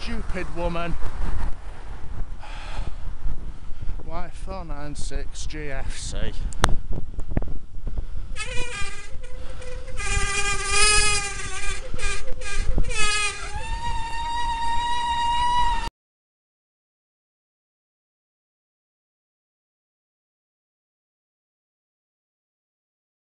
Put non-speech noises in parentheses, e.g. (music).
stupid woman. (sighs) Y496 GFC.